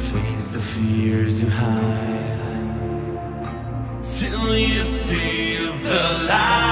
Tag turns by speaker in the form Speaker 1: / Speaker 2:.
Speaker 1: Face the fears you hide. Till you see the light.